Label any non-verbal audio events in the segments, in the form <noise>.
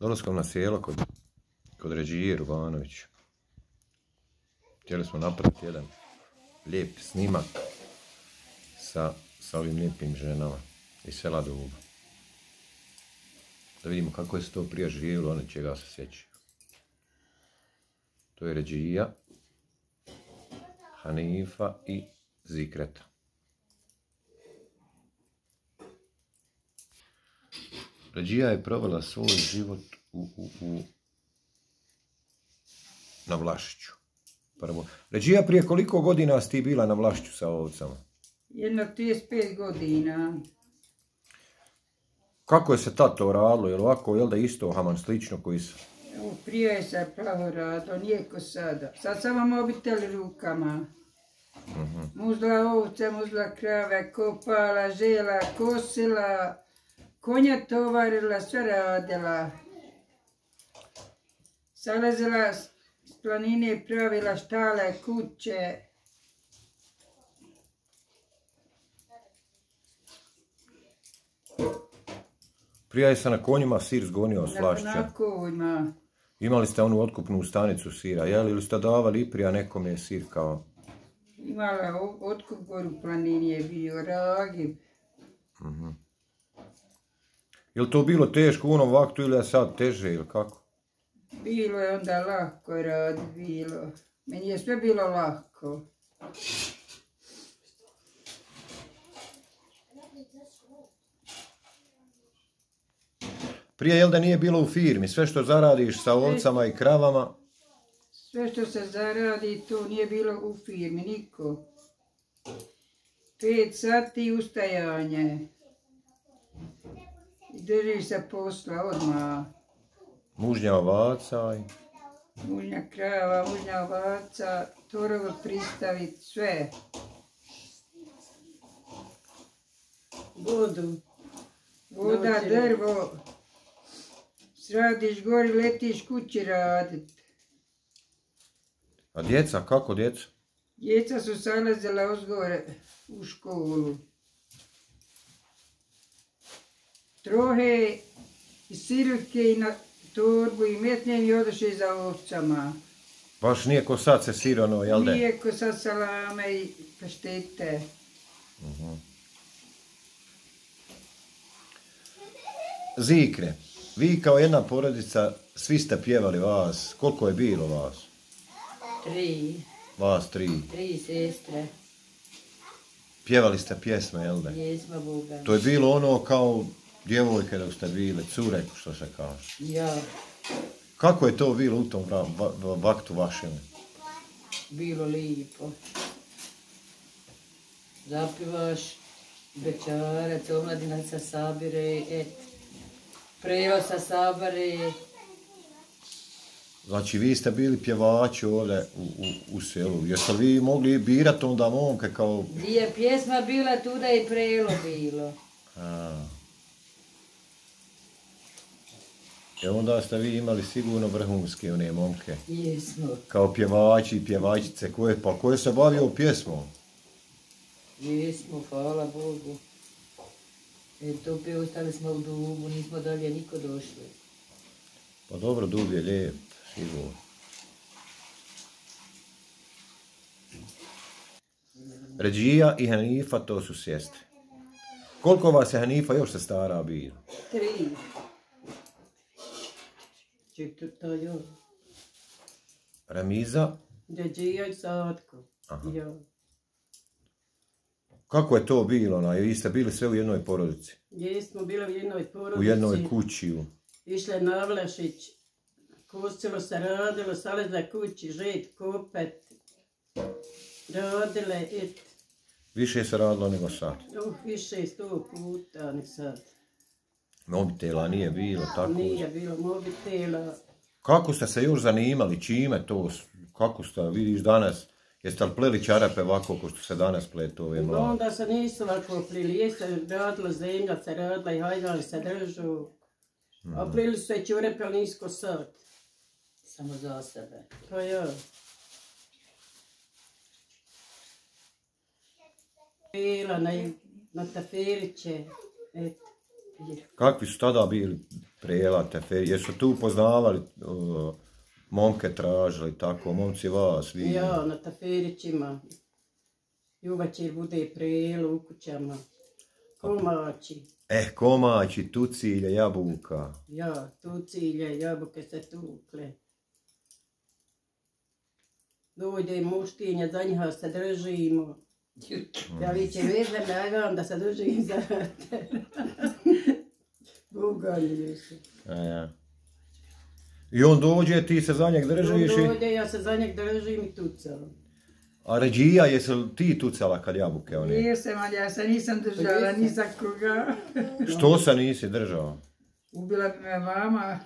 Dolaskom na sjelo kod, kod Ređije Rubanovića. Htjeli smo napraviti jedan lijep snimak sa, sa ovim lijepim ženama iz sela Duba. Da vidimo kako je se to prije živjelo, one čega se sjećaju. To je Ređija, Hanifa i Zikreta. Ređija je provela svoj život u, u, u, na Vlašiću. Prvo. Ređija, prije koliko godina si ti bila na Vlašiću sa ovcama? Jedno 35 godina. Kako je se tad to radilo? Je li ovako, jel da isto haman slično koji su? Prije je se pravo radilo, nije ko sada. Sad samo mobitel rukama. Muzla ovce, muzla krave, kopala, žela, kosila, konja tovarila, sve radila. Salazila s planine, pravila štale, kuće. Prije se na konjima sir zgonio s Na, kojima. Imali ste onu otkupnu stanicu sira, jel? Ili ste davali nekom je sir kao... Imala otkup gor u planini je bio, ragib. Je li to bilo teško u onom vaktu ili je sad teže ili kako? Bilo je onda lako rad, bilo. Meni je sve bilo lako. Prije jel da nije bilo u firmi, sve što zaradiš sa ovcama i kravama, Sve što se zaradi, to nije bilo u firmi, niko. Pet sati ustajanje. Držiš se posla odmah. mužnja ovaca i... Mužnja krava, mužnja ovaca, torovo pristavit, sve. Vodu. Voda, drvo. Sradiš gori, letiš kući radit. A djeca, kako djeca? Djeca su salazila uzgore u školu. Trohe i sirke i na torbu i metnem i odoše za ovcama. Baš nije ko sad se sirano, jel da? Nije ko sa salame i paštete. Zikre, vi kao jedna porodica, svi ste pjevali vas, koliko je bilo vas? Tri. Vas tri. Tri sestre. Pjevali ste pjesme, jel da? Jesmo Boga. To je bilo ono kao djevojke dok ste bile, cure, što se kaže. Ja. Kako je to bilo u tom vaktu vašem? Bilo lijepo. Zapivaš, bečarac, omladina se sabire, et. Prevo se sabare. Znači, vi ste bili pjevači ovdje u, u, u selu. Jeste li vi mogli birati onda momke kao... Di je pjesma bila, tuda i prelo bilo. A. I onda ste vi imali sigurno vrhunske one momke. Jesmo. Kao pjevači i pjevačice. Koje, pa koje se bavio pjesmom? Jesmo, hvala Bogu. E, to pe ostali smo u dubu, nismo dalje niko došli. Pa dobro, dub je lijep, sigurno. Ređija i Hanifa, to su sestre. Koliko vas je Hanifa još se stara bila? Tri. Ček, to, to jo. Ramiza, Deđija i. Aha. Jo. kako je to bilo? onaj, Vi ste bili sve u jednoj porodici, Jesmo bili u jednoj porodici. u jednoj kući. u- Išle na Vlašić. Kosilo se radilo, sale za kući, žet, kopet. Radile, et. Više se radilo nego sad. Uh, više sto puta, ni sad. Mobitela nije bilo, tako. Nije bilo mobitela. Kako ste se još zanimali, čime to, kako ste, vidiš danas, jeste li pleli čarape ovako ko što se danas pletu ove mlade? Onda se nisu ovako plili, je se radila zemlja, se radila i hajdali se držu. A plili su se čurepe, ali nisko sad. Samo za sebe. Pa ja. Pila na, na taferiće. Et. Kakvi su tada bili Prela, Teferi, jesu tu upoznavali, uh, momke tražili, tako, momci vas, vi? Ja, na taferićima. Juvačer bude prelu u kućama. Komači. Eh, komači, tucilje, jabuka. Ja, tu cilje, jabuke se tukle. Dođe muštinja, za njih se držimo. Ja viće vezem, nagam da se držim za A, ja. I on dođe, ti se za njeg držiš On i... dođe, ja se za njeg držim i tucam. A Ređija, jesi li ti tucala kad jabuke one? Jesam, ali ja se nisam držala ni za koga. <laughs> Što se nisi držao? Ubila bi me mama.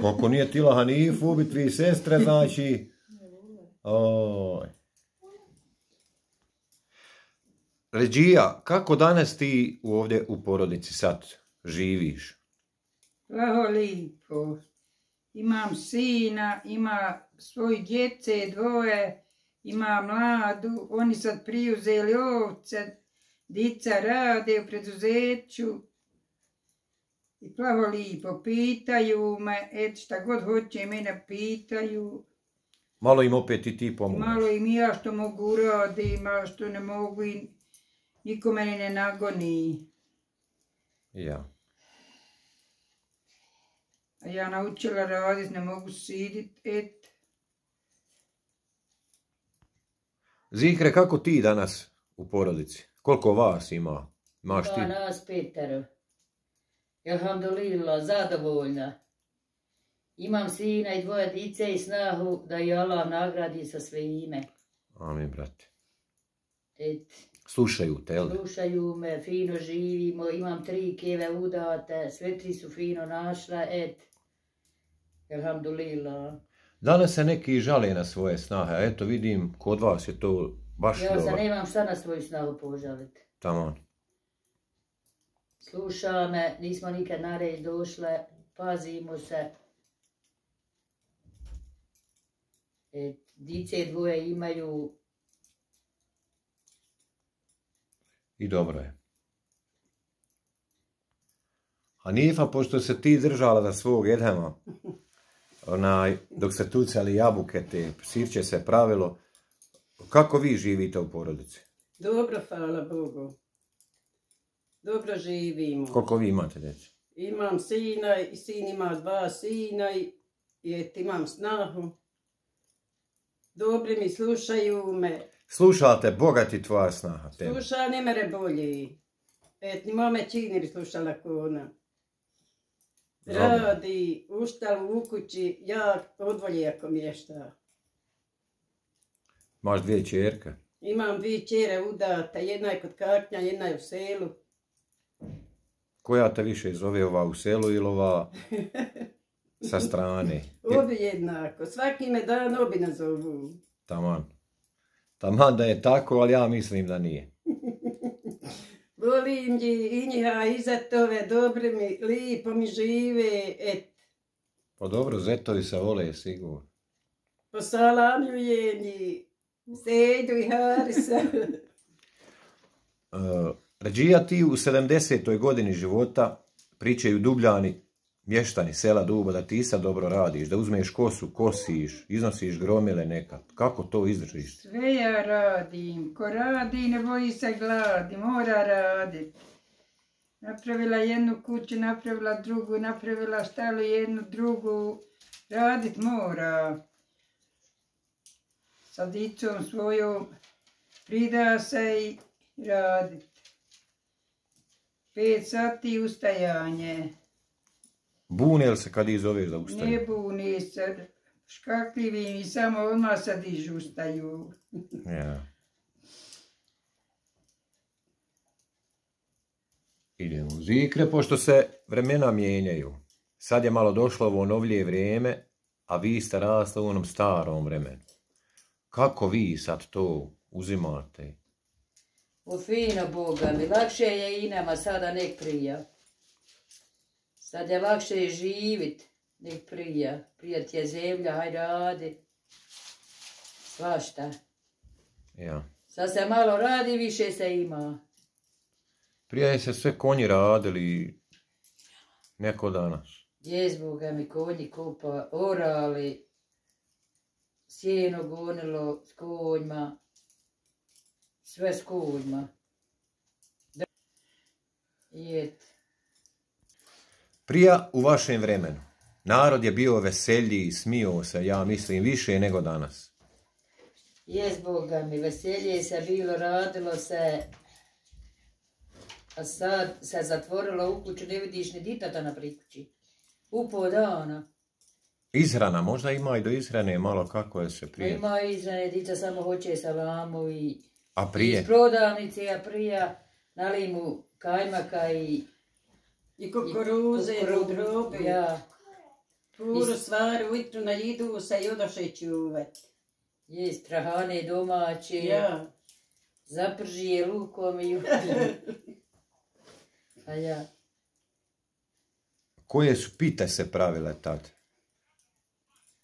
Koliko nije tila Hanifu ubit vi sestre, znači... Oj. Ređija, kako danas ti ovdje u porodici sad živiš? Laho lipo. Imam sina, ima svoje djece, dvoje, ima mladu, oni sad priuzeli ovce, dica rade u preduzeću. I plavo lipo, pitaju me, et šta god hoće mene pitaju. Malo im opet i ti pomoći. Malo im ja što mogu uradim, a što ne mogu i niko mene ne nagoni. Ja. A ja naučila radit, ne mogu sidit, et. Zikre, kako ti danas u porodici? Koliko vas ima? Imaš ti? Ima nas petero. Alhamdulillah, zadovoljna. Imam sina i dvoje dice i snahu da je Allah nagradi sa sve ime. Amin, brate. Et, Slušaju te, jel? slušaju me, fino živimo, imam tri keve udate, sve tri su fino našle, et. Alhamdulillah. Danas se neki žale na svoje snahe, a eto vidim, kod vas je to baš Ja se dobro. nemam šta na svoju snagu požaliti. Taman. Sluša me, nismo nikad na red došle, pazimo se. Et, dice dvoje imaju I dobro je. Hanifa, pošto se ti držala za svog edhema, onaj, dok ste tucali jabuke, te sirće se pravilo, kako vi živite u porodici? Dobro, hvala Bogu. Dobro živimo. Koliko vi imate djece? Imam sina i sin ima dva sina i et imam snahu. Dobri mi slušaju me. Slušate, bogati tvoja snaha. Sluša ne mere bolji. Et ni mame činiri slušala kona. Dobro. Radi, ustal u kući, ja odvolje ako mješta. Imaš dvije čerke. Imam dvije čere udata, jedna je kod Kaknja, jedna je u selu. Koja te više zove ova u selu ili ova sa strane? <laughs> Obi jednako, svaki me dan obi nazovu. Taman. Taman da je tako, ali ja mislim da nije. Volim i njiha iza tove, dobri mi, lipo mi žive, et, Pa dobro, zetovi se vole sigurno. posalamljujem ji, Sedu i Harisa. <laughs> Uh, Ređija ti u 70. godini života pričaju dubljani, mještani sela Duba da ti sad dobro radiš, da uzmeš kosu, kosiš, iznosiš gromile nekad. Kako to izdržiš? Sve ja radim. Ko radi ne boji se gladi, mora radit. Napravila jednu kuću, napravila drugu, napravila štalu jednu drugu. Radit mora. Sa dicom svojom prida se i radit. Pet sati ustajanje. Bune li se kad ih zoveš da ustaju? Ne buni se. Škakljivi mi samo odmah sad ustaju. Ja. Idemo u zikre, pošto se vremena mijenjaju. Sad je malo došlo ovo novlje vrijeme, a vi ste rasli u onom starom vremenu. Kako vi sad to uzimate? U fino, Boga mi, lakše je i nama sada nek prija. Sad je lakše živit nek prija. Prija ti je zemlja, haj radi. Svašta. Ja. Sad se malo radi, više se ima. Prije je se sve konji radili neko danas. Jezboga mi konji kupa, orali, sjeno gonilo s konjima, sve s konjima. Da- I et, Prija u vašem vremenu. Narod je bio veselji i smio se, ja mislim, više nego danas. jezboga mi veselje se bilo, radilo se, a sad se zatvorilo u kuću, ne vidiš ni ditata na prikući. U po dana. Izhrana, možda ima i do izhrane malo kako je se prije. Ima izrane, dica samo hoće salamu i A iz prije? prodavnice, a prija nali mu kajmaka i I kukuruze, i drobe. Ja, Puru stvari ujutru na jidu se i odoše čuvat. je strahane domaće, Ja. zaprži je lukom i A ja, Koje su pite se pravile tad?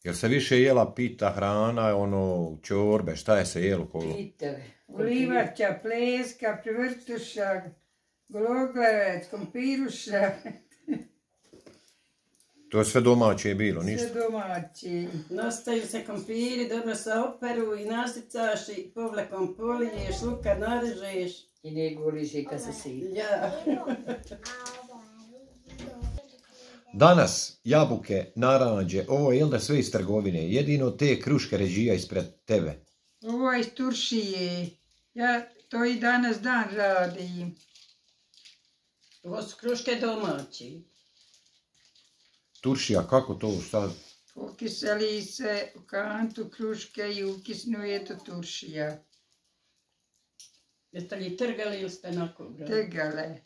Jel se više jela pita, hrana, ono, čorbe, šta je se jelo kolo? pitave. Ulivača, pleska, privrtuša, gloglevec, kompiruša, <laughs> To je sve domaće je bilo, ništa. sve domaći. Nastaju se kompiri, dobro se operu i nasicaš i povlekom poliješ, luka narežeš. I ne goliš i kad se siti. Ja. Danas, jabuke, naranđe, ovo je jel da sve iz trgovine, jedino te kruške ređija ispred tebe. Ovo je iz Turšije. Ja to i danas dan radim. Ovo su kruške domaći. Turšija, kako to, šta? Ukisali se u kantu kruške i ukisnuje to Turšija. Jeste li trgali ili ste onako brali? Tegale.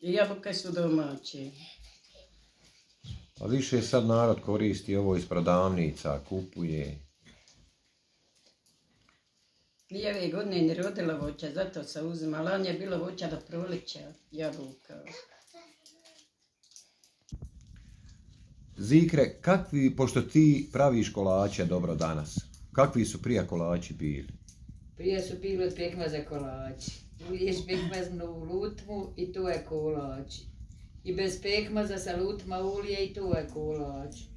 I jabuke su domaći. A više sad narod koristi ovo iz prodavnica, kupuje. Nije ove godine ni rodila voća, zato se uzima. Lani je bilo voća do prolića, jabuka. Zikre, kakvi, pošto ti praviš kolače dobro danas, kakvi su prije kolači bili? Prije su bili od pekmaza kolači. Uliješ pekmaznu lutmu i to je kolač. I bez pekmaza sa lutma ulije i to je kolač.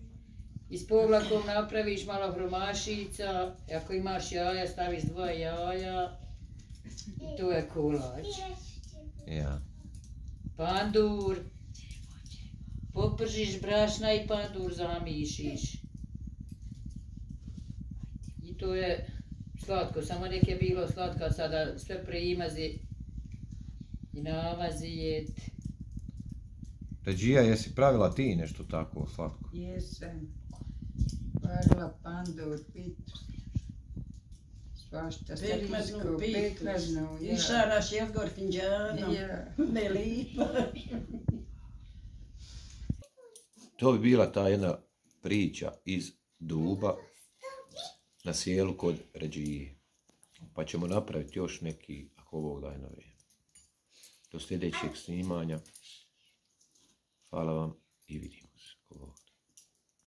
I s povlakom napraviš malo hromašica, ako imaš jaja staviš dva jaja i to je kolač. Ja. Pandur, popržiš brašna i pandur zamišiš. I to je slatko, samo nek je bilo slatko, sada sve preimazi i namazi jet. Ređija, jesi pravila ti nešto tako slatko? Jesam. Varila pandur, pitu. Svašta, ja. jezgor finđanom. Ja. Ne lipa. To bi bila ta jedna priča iz Duba na sjelu kod Ređije. Pa ćemo napraviti još neki, ako ovog daje na vrijeme. Do sljedećeg snimanja. Hvala vam i vidimo.